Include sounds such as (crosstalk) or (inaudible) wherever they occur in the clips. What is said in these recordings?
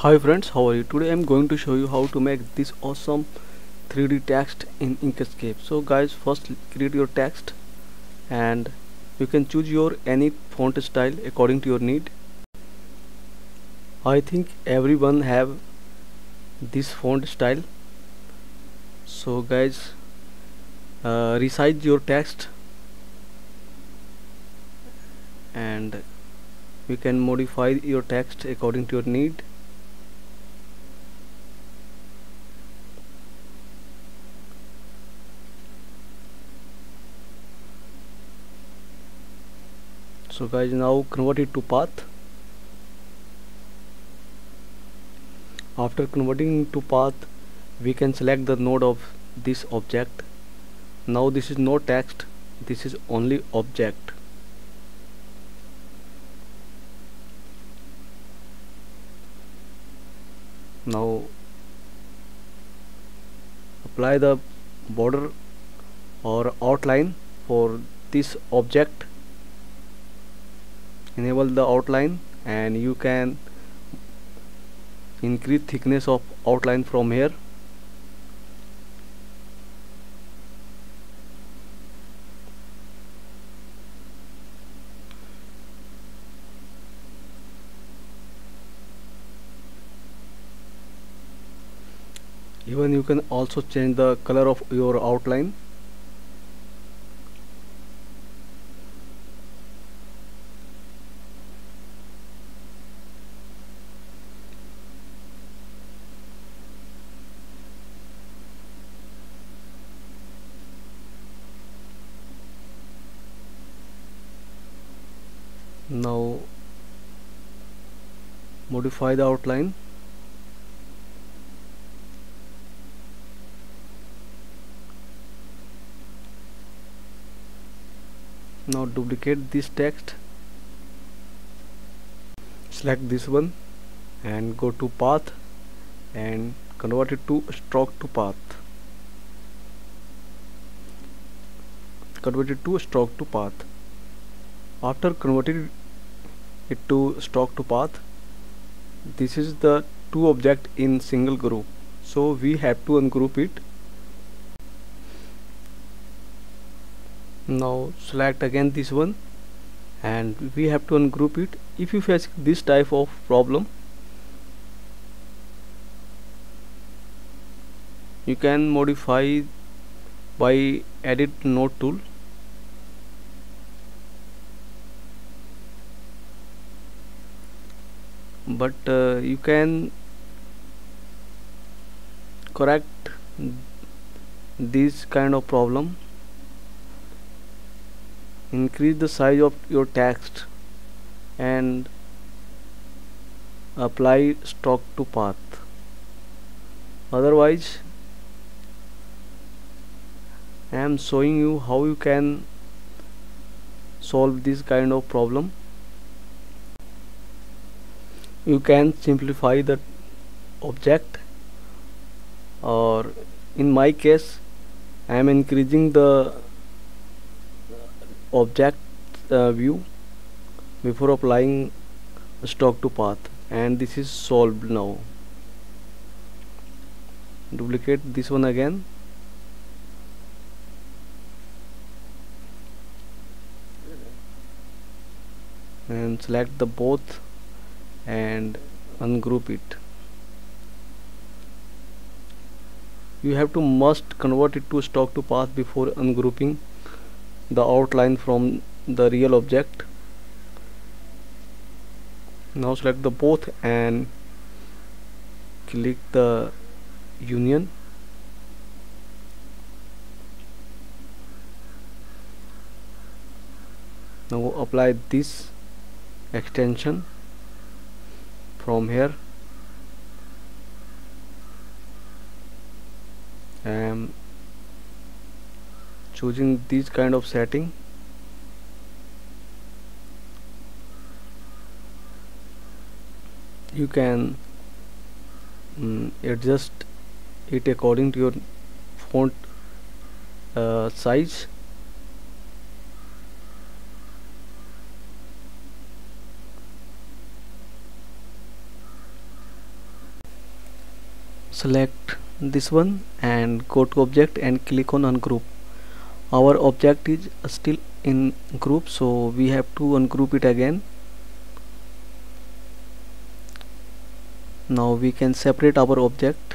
Hi friends, how are you? Today I'm going to show you how to make this awesome 3D text in Inkscape. So guys, first create your text and you can choose your any font style according to your need. I think everyone have this font style. So guys, uh, resize your text and you can modify your text according to your need so guys now convert it to path. After converting to path we can select the node of this object. Now this is no text this is only object. Now apply the border or outline for this object enable the outline and you can increase thickness of outline from here. Even you can also change the color of your outline now modify the outline. Now duplicate this text. Select this one and go to path and convert it to stroke to path. Convert it to stroke to path. After converting it to stroke to path this is the two object in single group. So we have to ungroup it. Now select again this one. And we have to ungroup it. If you face this type of problem you can modify by edit node tool but uh, you can correct this kind of problem. Increase the size of your text and apply stroke to path. Otherwise I am showing you how you can solve this kind of problem you can simplify the object. Or in my case I am increasing the object uh, view before applying stroke to path. And this is solved now. Duplicate this one again. And select the both and ungroup it. You have to must convert it to stroke to path before ungrouping the outline from the real object. Now select the both and click the union. Now apply this extension from here. Am choosing this kind of setting. You can um, adjust it according to your font uh, size select this one and go to object and click on ungroup. Our object is still in group so we have to ungroup it again. Now we can separate our object.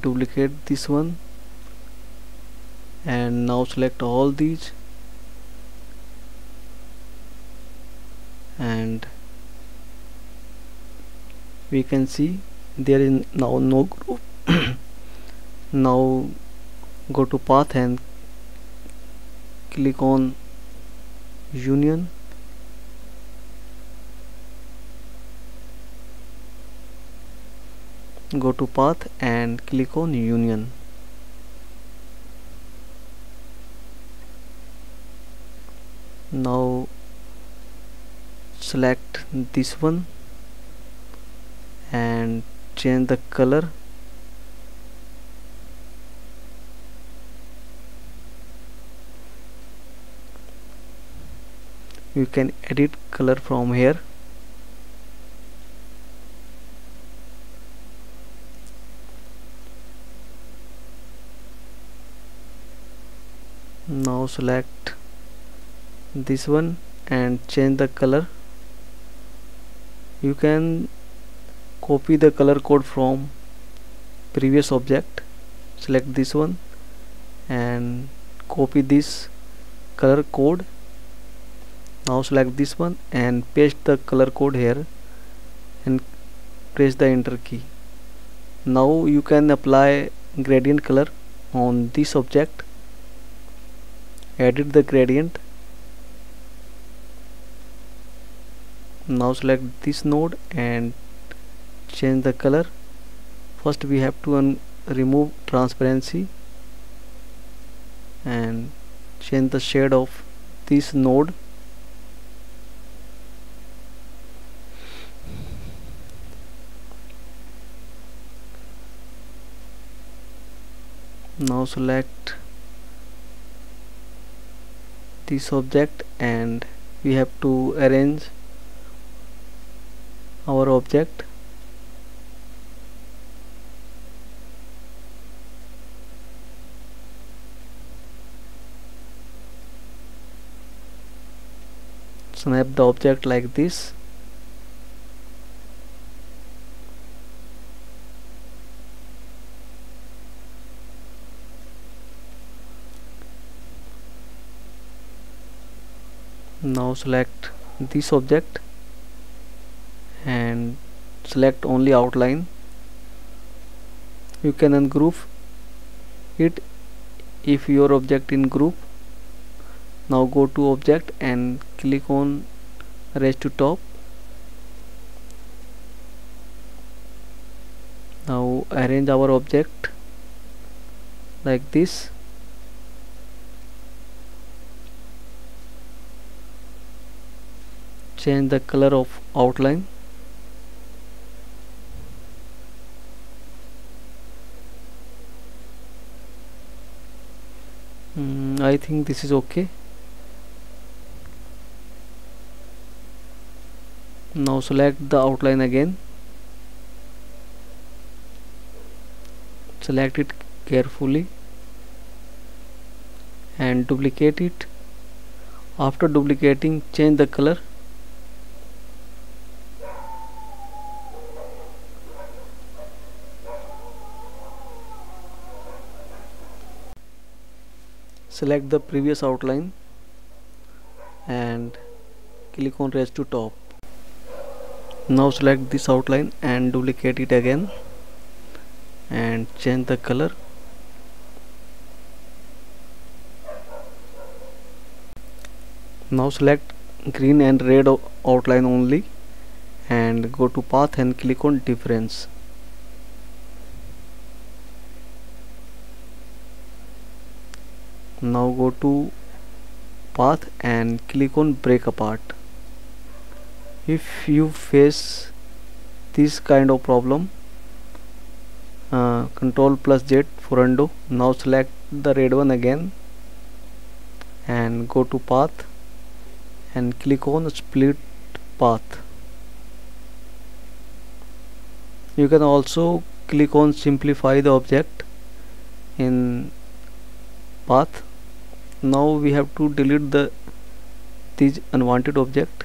Duplicate this one. And now select all these. And we can see there is now no group. (coughs) Now go to path and click on union. Go to path and click on union. Now select this one and change the color. You can edit color from here. Now select this one and change the color. You can copy the color code from previous object select this one and copy this color code. Now select this one and paste the color code here and press the enter key. Now you can apply gradient color on this object. Edit the gradient. Now select this node and change the color. First we have to remove transparency and change the shade of this node. Now select this object and we have to arrange our object snap the object like this. Now select this object and select only outline. You can ungroup it if your object in group. Now go to object and click on raise to top. Now arrange our object like this. Change the color of outline. Mm, I think this is okay now select the outline again. Select it carefully and duplicate it. After duplicating change the color. Select the previous outline and click on raise to top now select this outline and duplicate it again and change the color. Now select green and red outline only and go to path and click on difference. Now go to path and click on break apart if you face this kind of problem uh, control plus Z for undo now select the red one again and go to path and click on split path. You can also click on simplify the object in path. Now we have to delete the this unwanted object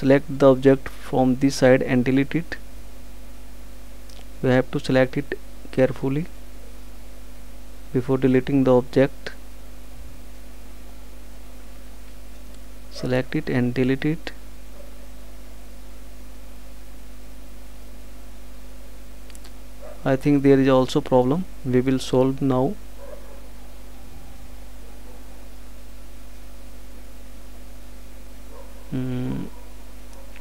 select the object from this side and delete it. We have to select it carefully before deleting the object. Select it and delete it. I think there is also problem we will solve now mm,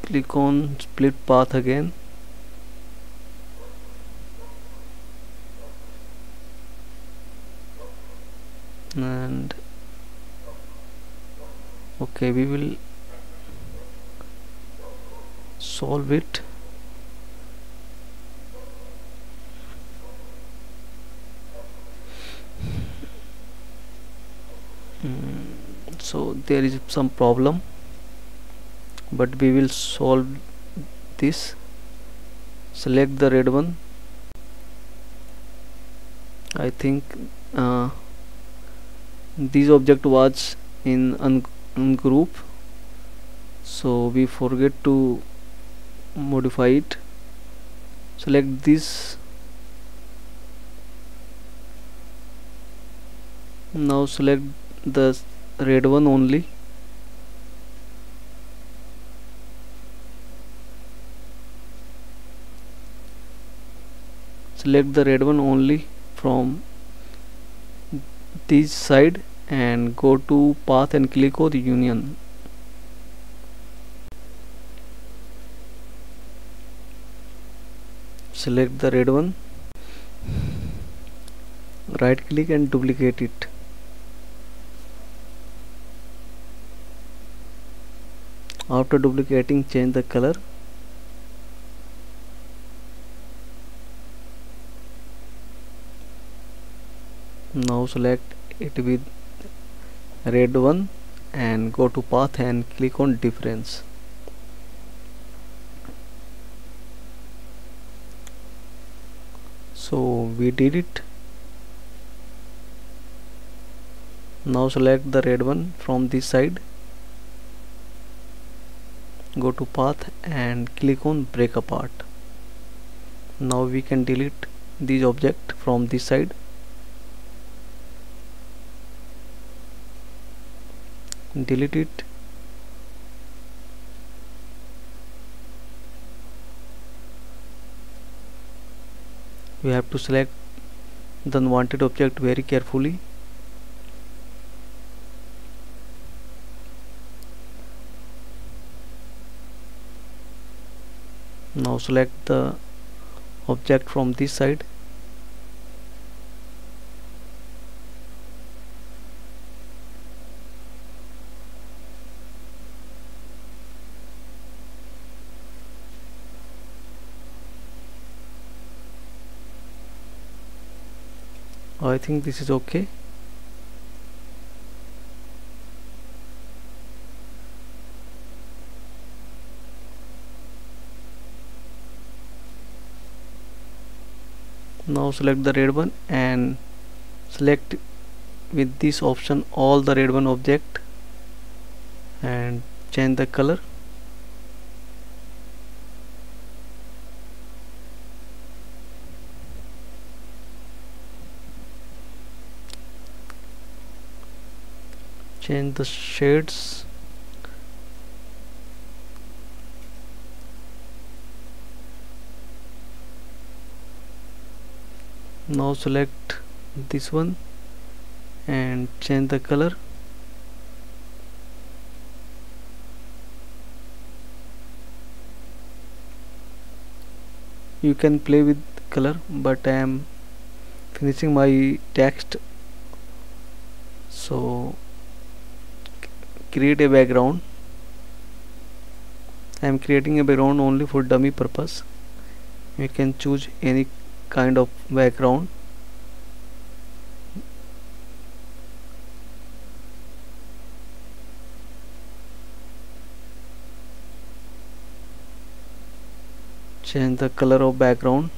click on split path again. And okay we will solve it. Mm, so there is some problem but we will solve this. Select the red one. I think uh, this object was in un ungroup. So we forget to modify it. Select this. Now select the red one only select the red one only from this side and go to path and click on the union. Select the red one. Right click and duplicate it. After duplicating change the color now select it with red one and go to path and click on difference. So we did it. Now select the red one from this side. Go to path and click on break apart. Now we can delete this object from this side delete it. We have to select the unwanted object very carefully. Now select the object from this side I think this is okay. Now select the red one and select with this option all the red one object and change the color change the shades. Now select this one and change the color. You can play with color but I am finishing my text. So create a background. I am creating a background only for dummy purpose. You can choose any kind of background. Change the color of background.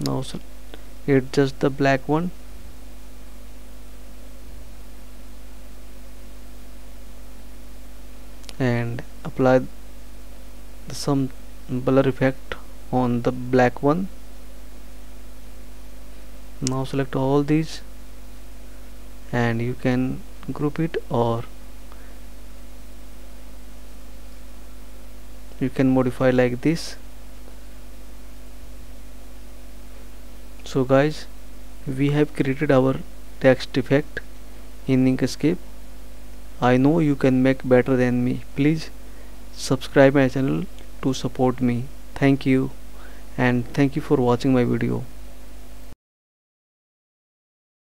Now it's just the black one. And apply some blur effect on the black one. Now select all these. And you can group it or you can modify like this so guys we have created our text effect in Inkscape. I know you can make better than me. Please subscribe my channel to support me. Thank you and thank you for watching my video